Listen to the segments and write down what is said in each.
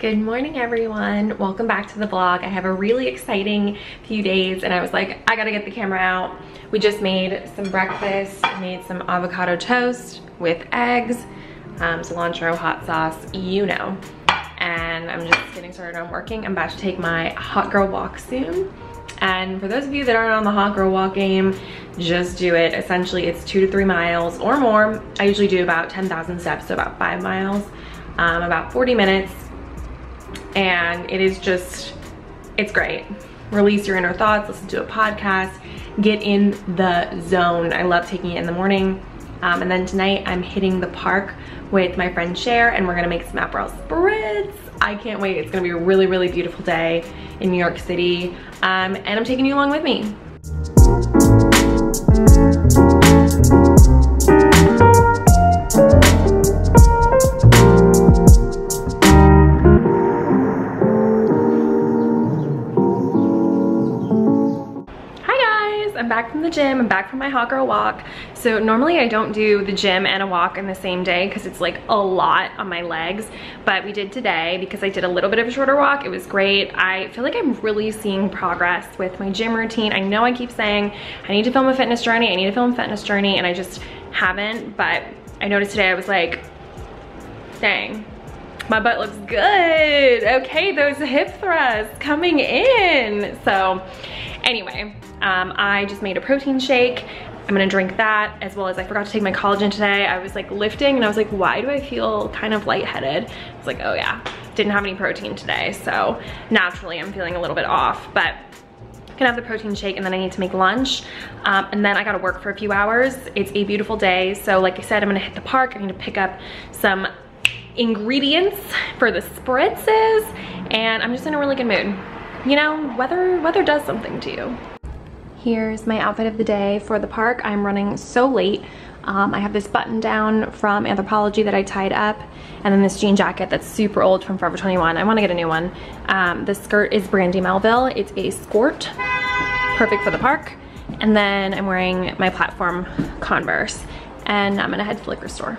Good morning everyone. Welcome back to the vlog. I have a really exciting few days and I was like, I gotta get the camera out. We just made some breakfast. Made some avocado toast with eggs, um, cilantro, hot sauce, you know. And I'm just getting started on working. I'm about to take my hot girl walk soon. And for those of you that aren't on the hot girl walk game, just do it. Essentially, it's two to three miles or more. I usually do about 10,000 steps, so about five miles, um, about 40 minutes and it is just, it's great. Release your inner thoughts, listen to a podcast, get in the zone. I love taking it in the morning. Um, and then tonight I'm hitting the park with my friend Cher and we're gonna make some Aperol Spritz. I can't wait. It's gonna be a really, really beautiful day in New York City. Um, and I'm taking you along with me. Back from the gym. I'm back from my hot girl walk. So normally I don't do the gym and a walk in the same day because it's like a lot on my legs. But we did today because I did a little bit of a shorter walk. It was great. I feel like I'm really seeing progress with my gym routine. I know I keep saying I need to film a fitness journey. I need to film a fitness journey and I just haven't. But I noticed today I was like, dang, my butt looks good. Okay, those hip thrusts coming in. So anyway, um, I just made a protein shake. I'm gonna drink that as well as I forgot to take my collagen today. I was like lifting and I was like, why do I feel kind of lightheaded? It's like, oh yeah, didn't have any protein today. So naturally I'm feeling a little bit off, but can have the protein shake and then I need to make lunch. Um, and then I gotta work for a few hours. It's a beautiful day. So like I said, I'm gonna hit the park. I need to pick up some ingredients for the spritzes and I'm just in a really good mood. You know, weather, weather does something to you. Here's my outfit of the day for the park. I'm running so late. Um, I have this button down from Anthropologie that I tied up and then this jean jacket that's super old from Forever 21. I wanna get a new one. Um, the skirt is Brandy Melville. It's a skirt, perfect for the park. And then I'm wearing my platform Converse and I'm gonna head to the liquor store.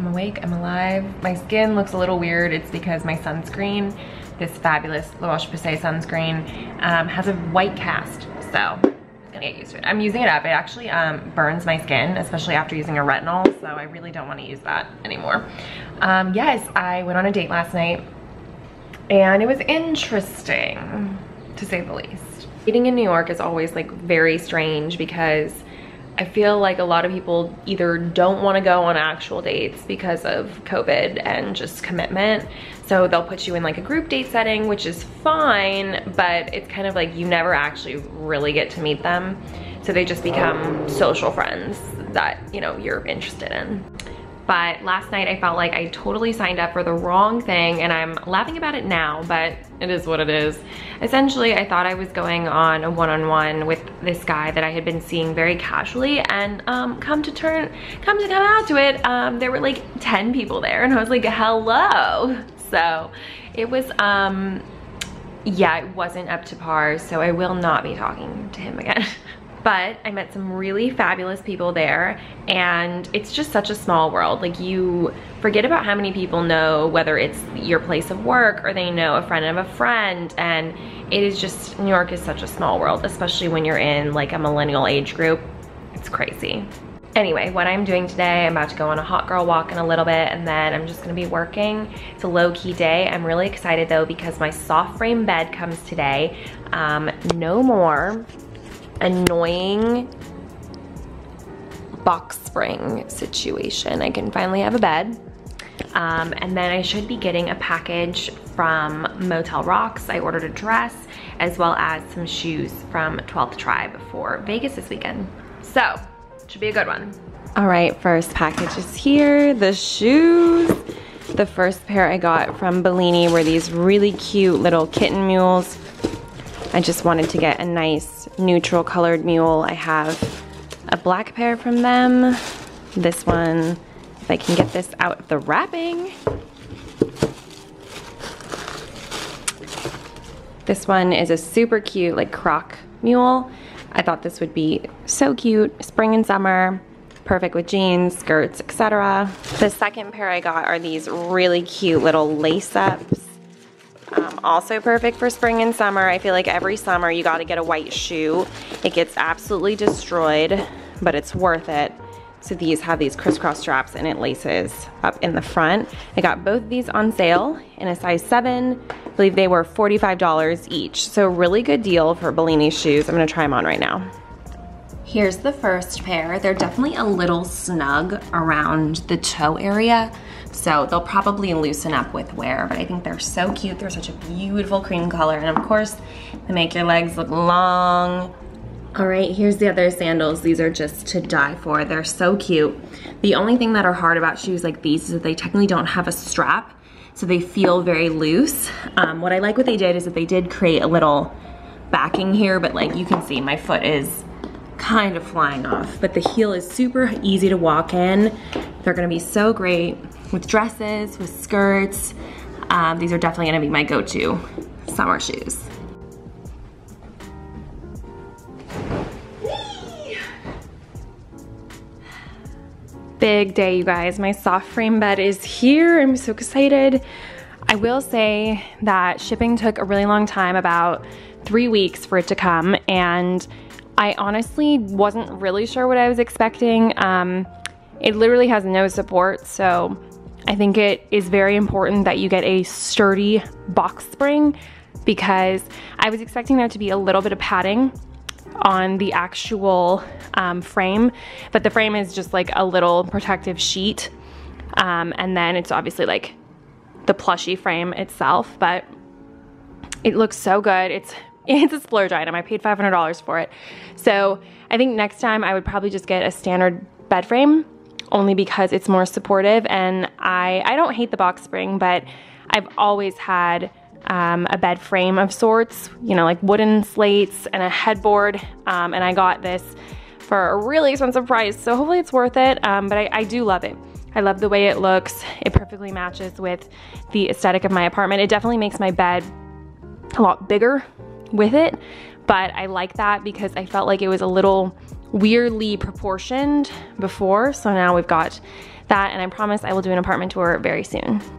awake, I'm alive. My skin looks a little weird. It's because my sunscreen, this fabulous La Roche-Posay sunscreen, um, has a white cast. So I'm gonna get used to it. I'm using it up. It actually um, burns my skin, especially after using a retinol. So I really don't wanna use that anymore. Um, yes, I went on a date last night and it was interesting to say the least. Eating in New York is always like very strange because I feel like a lot of people either don't want to go on actual dates because of COVID and just commitment. So they'll put you in like a group date setting, which is fine, but it's kind of like you never actually really get to meet them. So they just become social friends that, you know, you're interested in but last night I felt like I totally signed up for the wrong thing and I'm laughing about it now, but it is what it is. Essentially, I thought I was going on a one-on-one -on -one with this guy that I had been seeing very casually and um, come to turn, come to come out to it, um, there were like 10 people there and I was like, hello. So it was, um, yeah, it wasn't up to par, so I will not be talking to him again. but I met some really fabulous people there and it's just such a small world. Like you forget about how many people know whether it's your place of work or they know a friend of a friend and it is just, New York is such a small world, especially when you're in like a millennial age group. It's crazy. Anyway, what I'm doing today, I'm about to go on a hot girl walk in a little bit and then I'm just gonna be working. It's a low key day. I'm really excited though because my soft frame bed comes today. Um, no more annoying box spring situation. I can finally have a bed. Um, and then I should be getting a package from Motel Rocks. I ordered a dress as well as some shoes from 12th Tribe for Vegas this weekend. So, should be a good one. All right, first package is here, the shoes. The first pair I got from Billini were these really cute little kitten mules. I just wanted to get a nice neutral colored mule. I have a black pair from them. This one, if I can get this out of the wrapping. This one is a super cute like croc mule. I thought this would be so cute, spring and summer perfect with jeans, skirts, etc. The second pair I got are these really cute little lace-ups. Um, also perfect for spring and summer. I feel like every summer you gotta get a white shoe. It gets absolutely destroyed, but it's worth it. So these have these crisscross straps and it laces up in the front. I got both of these on sale in a size seven. I believe they were $45 each. So really good deal for Billini shoes. I'm gonna try them on right now. Here's the first pair. They're definitely a little snug around the toe area, so they'll probably loosen up with wear, but I think they're so cute. They're such a beautiful cream color, and of course, they make your legs look long. All right, here's the other sandals. These are just to die for. They're so cute. The only thing that are hard about shoes like these is that they technically don't have a strap, so they feel very loose. Um, what I like what they did is that they did create a little backing here, but like you can see my foot is kind of flying off, but the heel is super easy to walk in. They're gonna be so great with dresses, with skirts. Um, these are definitely gonna be my go-to summer shoes. Big day, you guys. My soft frame bed is here. I'm so excited. I will say that shipping took a really long time, about three weeks for it to come, and I honestly wasn't really sure what I was expecting. Um, it literally has no support, so I think it is very important that you get a sturdy box spring because I was expecting there to be a little bit of padding on the actual um, frame, but the frame is just like a little protective sheet. Um, and then it's obviously like the plushy frame itself, but it looks so good. It's it's a splurge item. I paid $500 for it. So I think next time I would probably just get a standard bed frame only because it's more supportive and I, I don't hate the box spring, but I've always had um, a bed frame of sorts, you know, like wooden slates and a headboard. Um, and I got this for a really expensive price. So hopefully it's worth it. Um, but I, I do love it. I love the way it looks. It perfectly matches with the aesthetic of my apartment. It definitely makes my bed a lot bigger with it, but I like that because I felt like it was a little weirdly proportioned before. So now we've got that and I promise I will do an apartment tour very soon.